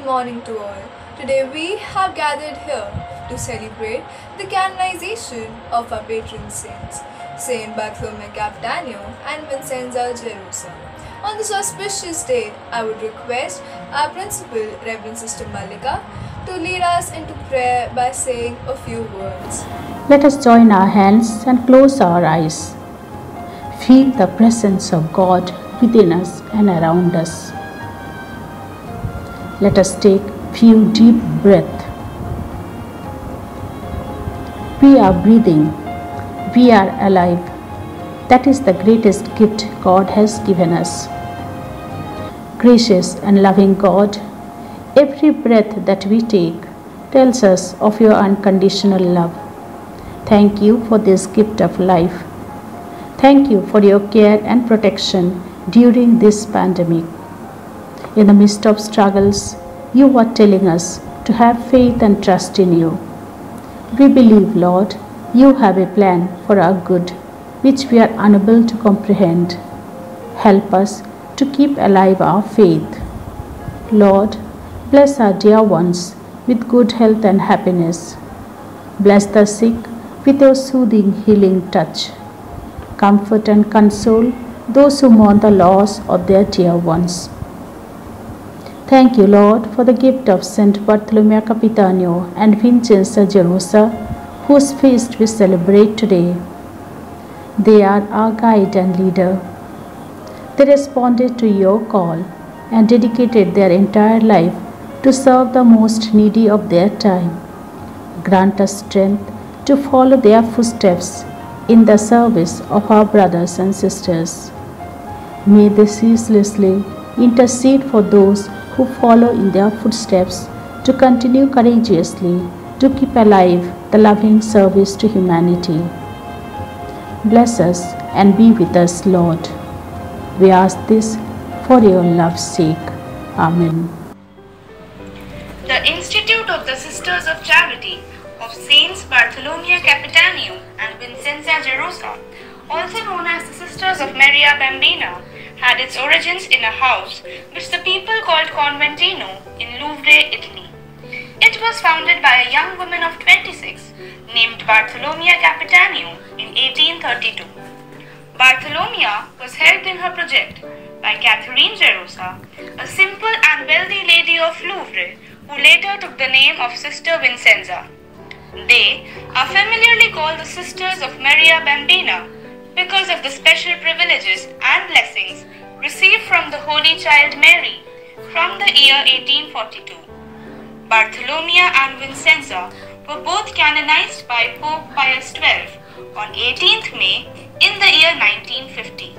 Good morning to all. Today we have gathered here to celebrate the canonization of our patron saints, Saint Bartholomew Capitanio and Vincenza Gerosa. On this auspicious day, I would request our principal, Reverend Sister Malika, to lead us into prayer by saying a few words. Let us join our hands and close our eyes. Feel the presence of God within us and around us. Let us take few deep breaths. We are breathing. We are alive. That is the greatest gift God has given us. Gracious and loving God, every breath that we take tells us of your unconditional love. Thank you for this gift of life. Thank you for your care and protection during this pandemic. In the midst of struggles, you are telling us to have faith and trust in you. We believe, Lord, you have a plan for our good which we are unable to comprehend. Help us to keep alive our faith. Lord, bless our dear ones with good health and happiness. Bless the sick with your soothing, healing touch. Comfort and console those who mourn the loss of their dear ones. Thank you, Lord, for the gift of Saint Bartholomew Capitanio and Vincenza Gerosa, whose feast we celebrate today. They are our guide and leader. They responded to your call and dedicated their entire life to serve the most needy of their time. Grant us strength to follow their footsteps in the service of our brothers and sisters. May they ceaselessly intercede for those who follow in their footsteps to continue courageously to keep alive the loving service to humanity. Bless us and be with us, Lord. We ask this for your love's sake. Amen. The Institute of the Sisters of Charity of Saints Bartholomew Capitanio and Vincenza Gerosa, also known as the Sisters of Maria Bambina, had its origins in a house which the people called Conventino in Lovere, Italy. It was founded by a young woman of 26 named Bartolomea Capitanio in 1832. Bartolomea was helped in her project by Catherine Gerosa, a simple and wealthy lady of Lovere who later took the name of Sister Vincenza. They are familiarly called the Sisters of Maria Bambina because of the special privileges and blessings received from the Holy Child Mary from the year 1842. Bartolomea and Vincenza were both canonized by Pope Pius XII on 18th May in the year 1950.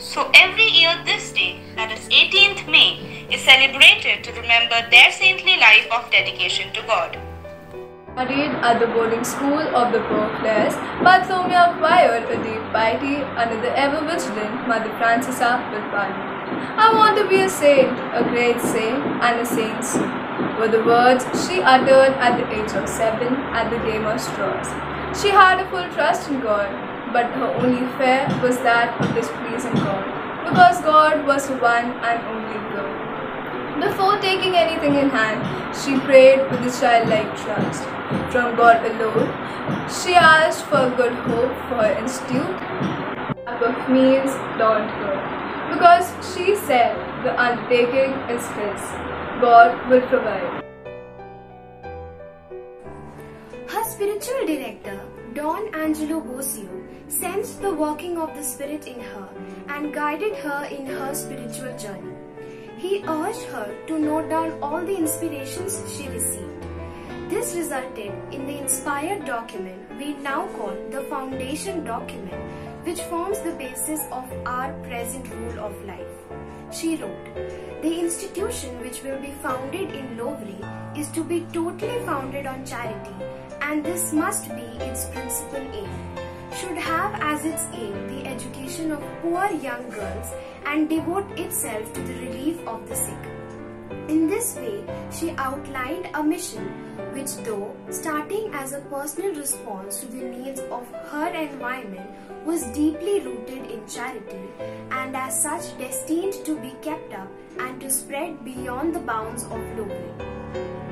So every year this day, that is 18th May, is celebrated to remember their saintly life of dedication to God. Studied at the boarding school of the Poor Clares, Bartholomew acquired a deep piety under the ever-vigilant Mother Francesca Vilpani. I want to be a saint, a great saint, and a saint soon, were the words she uttered at the age of seven at the game of straws. She had a full trust in God, but her only fear was that of displeasing God, because God was one and only good. Before taking anything in hand, she prayed with a childlike trust. From God alone, she asked for good hope for her institute. Of means dawned her, because she said the undertaking is His. God will provide. Her spiritual director, Don Angelo Bosio, sensed the working of the Spirit in her and guided her in her spiritual journey. He urged her to note down all the inspirations she received. This resulted in the inspired document we now call the foundation document, which forms the basis of our present rule of life. She wrote, The institution which will be founded in Lovere is to be totally founded on charity, and this must be its principal aim. Should have as its aim the education of poor young girls and devote itself to the relief of the sick. In this way, she outlined a mission which, though starting as a personal response to the needs of her environment, was deeply rooted in charity and as such destined to be kept up and to spread beyond the bounds of Lovere.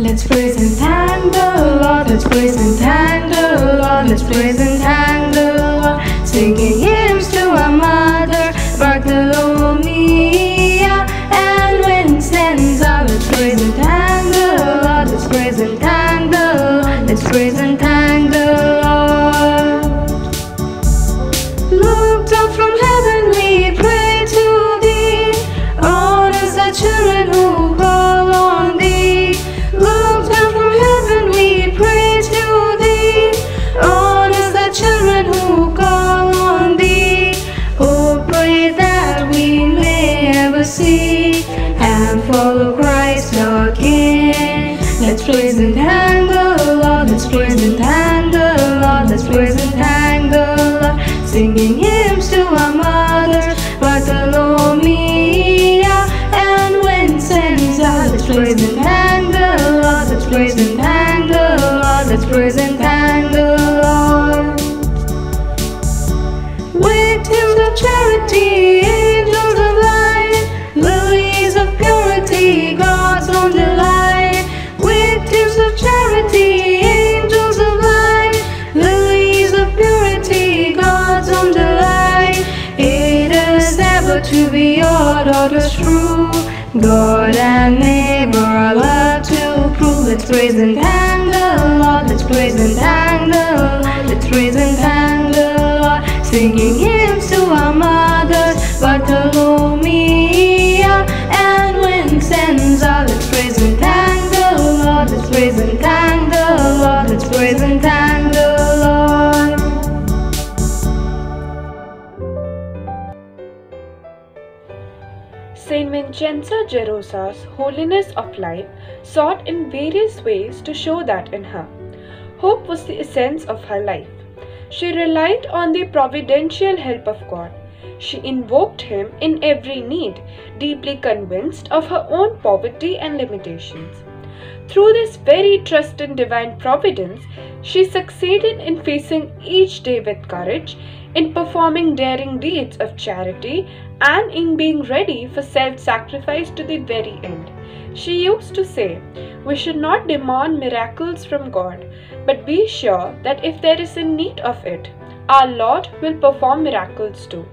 Let's praise and thank the Lord. Let's praise and thank the Lord. Let's praise and thank the Lord. Singing hymns to our mother, Bartholomew and Vincenza. Let's praise and thank the Lord. Let's praise and thank the Lord. Let's praise and to be your daughters true. God and neighbor, our love to prove. Let's praise and the Lord. Let's praise and Lord. Let's praise and thank the Lord. Singing hymns to our mothers, Bartholomew Saint Vincenza Gerosa's holiness of life sought in various ways to show that in her. Hope was the essence of her life. She relied on the providential help of God. She invoked Him in every need, deeply convinced of her own poverty and limitations. Through this very trust in divine providence, she succeeded in facing each day with courage, in performing daring deeds of charity, and in being ready for self sacrifice to the very end. She used to say, We should not demand miracles from God, but be sure that if there is a need of it, our Lord will perform miracles too.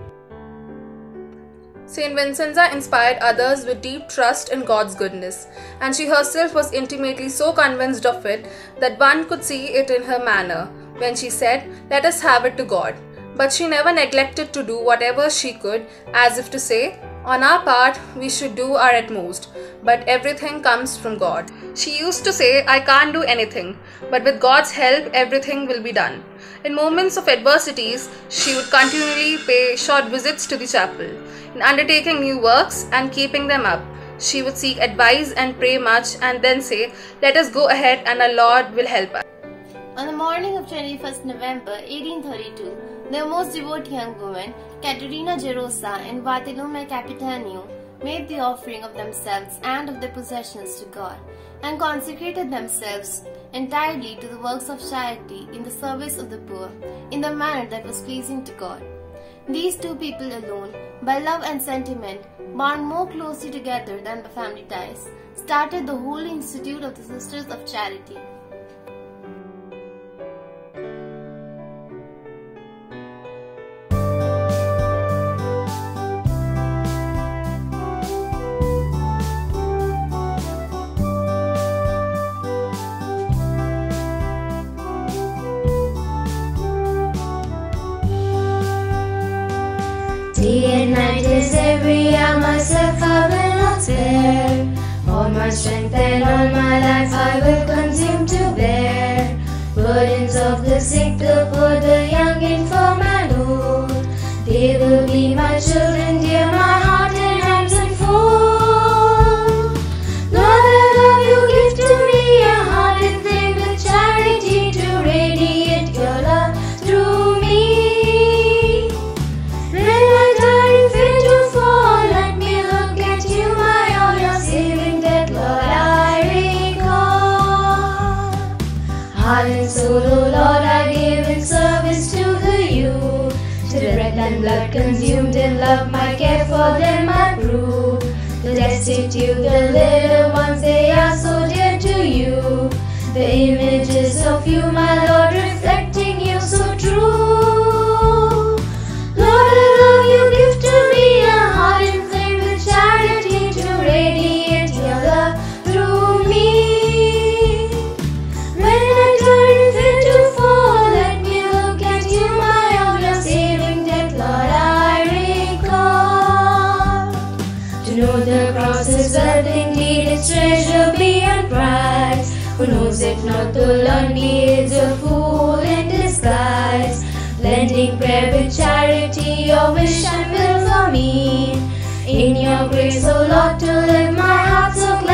Saint Vincenza inspired others with deep trust in God's goodness, and she herself was intimately so convinced of it that one could see it in her manner when she said, Let us have it to God. But she never neglected to do whatever she could, as if to say, On our part, we should do our utmost, but everything comes from God. She used to say, I can't do anything, but with God's help, everything will be done. In moments of adversities, she would continually pay short visits to the chapel. In undertaking new works and keeping them up, she would seek advice and pray much and then say, Let us go ahead and our Lord will help us. On the morning of 21st November 1832, their most devout young woman, Caterina Gerosa and Bartolomea Capitanio, made the offering of themselves and of their possessions to God, and consecrated themselves entirely to the works of charity in the service of the poor, in the manner that was pleasing to God. These two people alone, by love and sentiment, bound more closely together than the family ties, started the Holy Institute of the Sisters of Charity. My strength and all my life I will consume to bear. Burdens of the sick, the poor, the young, infirm and old. They will be my children, dear, my silent solo, Lord, I give in service to the you. To the bread and blood consumed in love, my care for them I prove. The destitute, the little ones, they are so dear to you. The images of you, my Lord, is indeed, its treasure beyond price. Who knows it not to learn is a fool in disguise. Blending prayer with charity, your wish and will for me. In your grace, O Lord, to live my heart so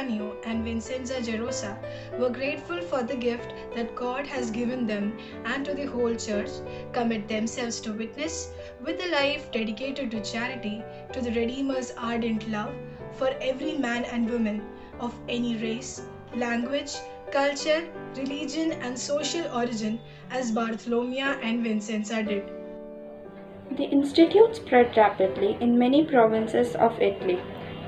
And Vincenza Gerosa were grateful for the gift that God has given them and to the whole church, commit themselves to witness with a life dedicated to charity, to the Redeemer's ardent love for every man and woman of any race, language, culture, religion, and social origin as Bartholomew and Vincenza did. The institute spread rapidly in many provinces of Italy.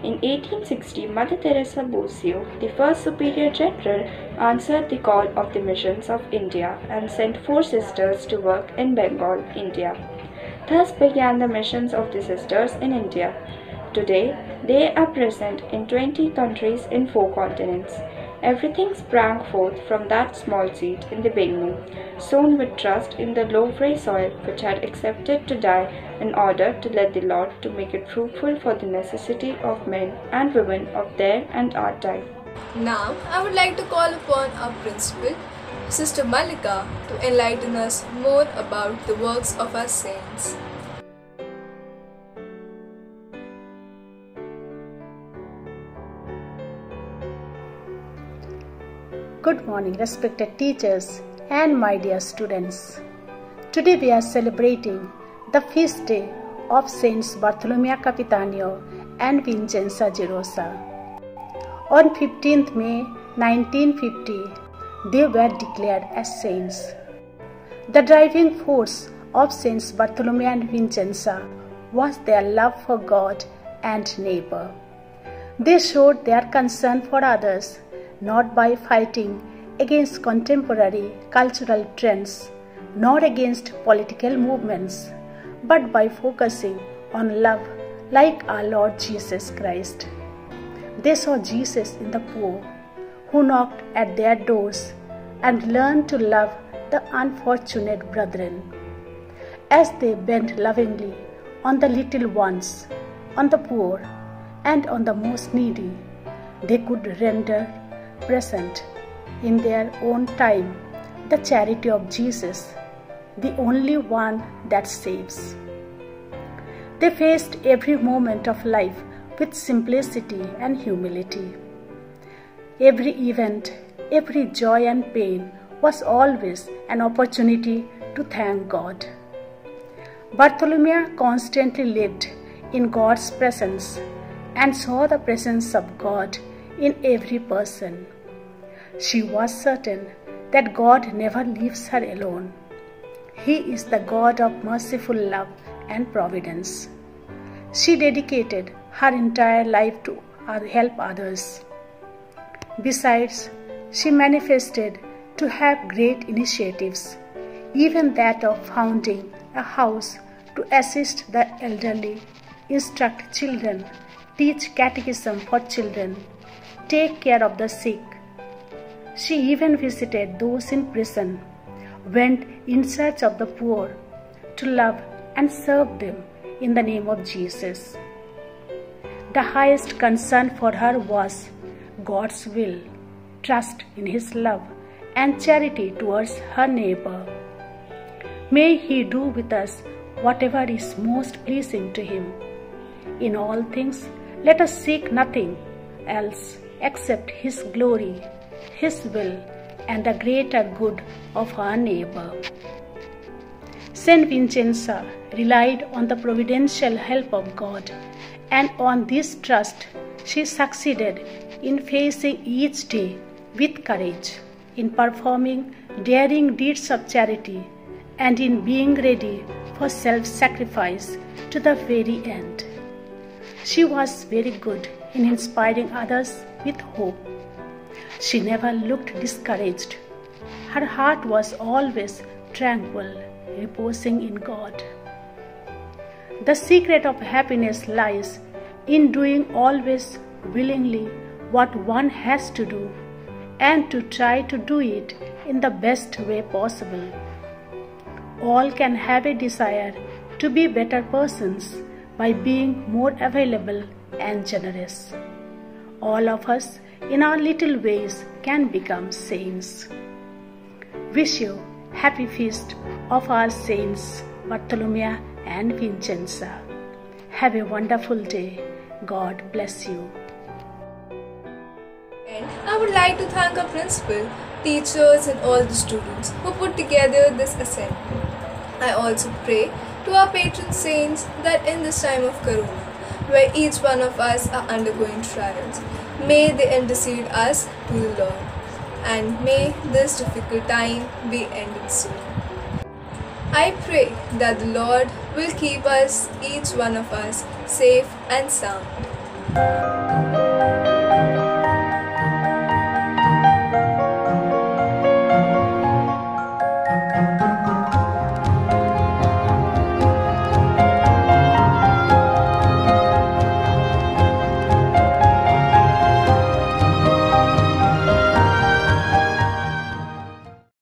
In 1860, Mother Teresa Bosio, the first Superior General, answered the call of the missions of India and sent four sisters to work in Bengal, India. Thus began the missions of the sisters in India. Today, they are present in 20 countries in four continents. Everything sprang forth from that small seed in the beginning, sown with trust in the Lovere soil which had accepted to die in order to let the Lord to make it fruitful for the necessity of men and women of their and our time. Now, I would like to call upon our principal, Sister Malika, to enlighten us more about the works of our saints. Good morning, respected teachers and my dear students. Today we are celebrating the feast day of Saints Bartholomew Capitanio and Vincenza Gerosa. On 15th May 1950, they were declared as saints. The driving force of Saints Bartholomew and Vincenza was their love for God and neighbor. They showed their concern for others not by fighting against contemporary cultural trends, nor against political movements, but by focusing on love like our Lord Jesus Christ. They saw Jesus in the poor, who knocked at their doors, and learned to love the unfortunate brethren. As they bent lovingly on the little ones, on the poor, and on the most needy, they could render present in their own time the charity of Jesus, the only one that saves. They faced every moment of life with simplicity and humility. Every event, every joy and pain was always an opportunity to thank God. Bartholomew constantly lived in God's presence and saw the presence of God in every person. She was certain that God never leaves her alone. He is the God of merciful love and providence. She dedicated her entire life to help others. Besides, she manifested to have great initiatives, even that of founding a house to assist the elderly, instruct children, teach catechism for children, take care of the sick. She even visited those in prison, went in search of the poor, to love and serve them in the name of Jesus. The highest concern for her was God's will, trust in His love, and charity towards her neighbor. May He do with us whatever is most pleasing to Him. In all things, let us seek nothing else except His glory, His will, and the greater good of our neighbor. Saint Vincenza relied on the providential help of God, and on this trust, she succeeded in facing each day with courage, in performing daring deeds of charity, and in being ready for self sacrifice to the very end. She was very good in inspiring others with hope. She never looked discouraged. Her heart was always tranquil, reposing in God. The secret of happiness lies in doing always willingly what one has to do and to try to do it in the best way possible. All can have a desire to be better persons by being more available and generous. All of us, in our little ways, can become saints. Wish you happy feast of our saints Bartholomew and Vincenza. Have a wonderful day. God bless you. And I would like to thank our principal, teachers, and all the students who put together this assembly. I also pray to our patron saints that in this time of Corona, where each one of us are undergoing trials, may they intercede us to the Lord, and may this difficult time be ended soon. I pray that the Lord will keep us, each one of us, safe and sound.